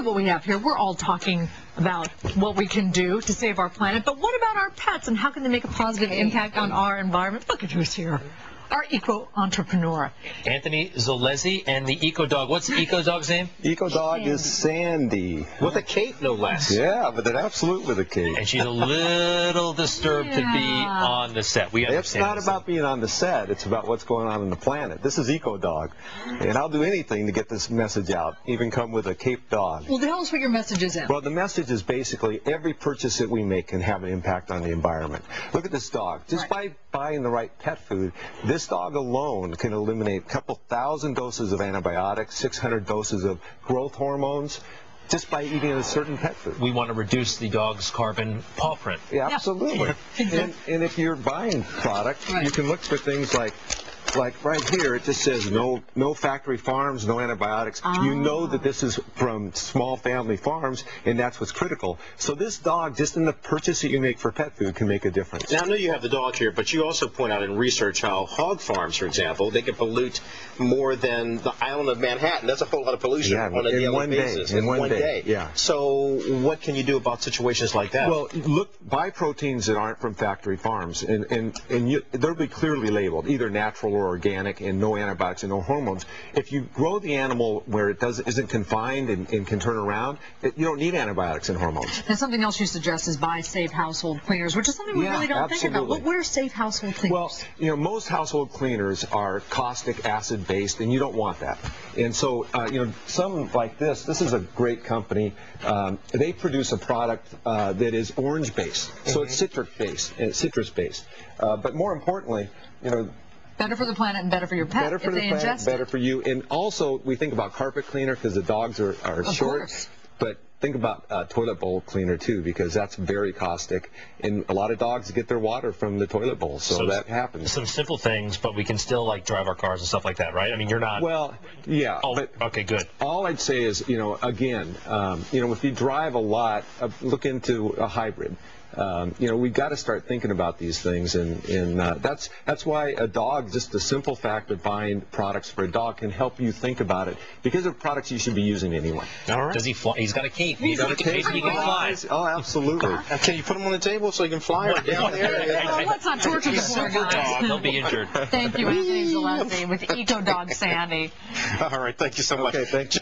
What we have here. We're all talking about what we can do to save our planet, but what about our pets and how can they make a positive impact on our environment? Look at who's here. Our eco entrepreneur. Anthony Zolezzi and the Eco Dog. What's the Eco Dog's name? Eco Dog is Sandy. With a cape, no less. Yeah, but an absolute with a cape. And she's a little disturbed to be on the set. We It's not about being on the set. It's about what's going on in the planet. This is Eco Dog, and I'll do anything to get this message out. Even come with a cape dog. Well, tell us what your message is, Em. Well, the message is basically every purchase that we make can have an impact on the environment. Look at this dog. Just by buying the right pet food, this dog alone can eliminate a couple thousand doses of antibiotics, 600 doses of growth hormones, just by eating a certain pet food. We want to reduce the dog's carbon paw print. Yeah, absolutely. and, and if you're buying product, Right. you can look for things like, like right here, it just says no, no factory farms, no antibiotics. You know ah. that this is from small family farms, and that's what's critical. So this dog, just in the purchase that you make for pet food, can make a difference. Now, I know you have the dog here, but you also point out in research how hog farms, for example, they can pollute more than the island of Manhattan. That's a whole lot of pollution Yeah, on a in daily one day, in one day, yeah. So, what can you do about situations like that? Well, look, buy proteins that aren't from factory farms, and and and you, they'll be clearly labeled, either natural or organic, and no antibiotics and no hormones. If you grow the animal where it does isn't confined and, and can turn around, it, you don't need antibiotics and hormones. And something else you suggest is buy safe household cleaners, which is something we Yeah, really don't think about. absolutely. What, what are safe household cleaners? Well, you know, most household cleaners are caustic acid based, and you don't want that. And so, uh, you know, some like this, this is a great company. Um, they produce a product uh, that is orange based, so it's citric based, and citrus based. Uh, but more importantly, you know, better for the planet and better for your pet better for if the they planet, better for you. And also, we think about carpet cleaner because the dogs are, are Of short. course. But think about uh, toilet bowl cleaner too because that's very caustic. And a lot of dogs get their water from the toilet bowl, so, So- that happens. Some simple things, but we can still like drive our cars and stuff like that, right? I mean, you're not. Well, yeah, oh, but okay, good. all I'd say is, you know, again, um, you know, if you drive a lot, uh, look into a hybrid. Um, you know, we've got to start thinking about these things, and, and uh, that's that's why a dog, just the simple fact of buying products for a dog, can help you think about it because of products you should be using anyway. All right. Does he fly? He's got a cape. He's Got a maybe case he can fly. Oh, absolutely. Can you put them on the table so you can fly or down there? Let's not torture the poor guys. He'll be injured. Thank you, Anthony Zolezzi with Eco Dog Sandy. All right. Thank you so much. okay, thank you.